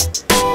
you.